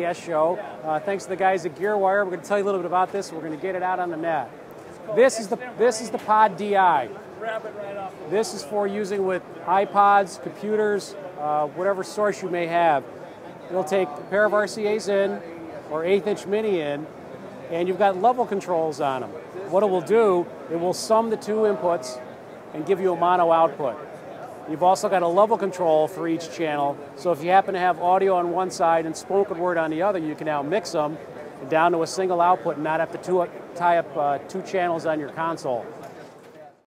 last show. Uh, thanks to the guys at GearWire. We're going to tell you a little bit about this. We're going to get it out on the net. This is the this is the PodDI. This is for using with iPods, computers, uh, whatever source you may have. It'll take a pair of RCA's in or eighth inch mini in, and you've got level controls on them. What it will do, it will sum the two inputs and give you a mono output. You've also got a level control for each channel, so if you happen to have audio on one side and spoken word on the other, you can now mix them down to a single output and not have to tie up uh, two channels on your console.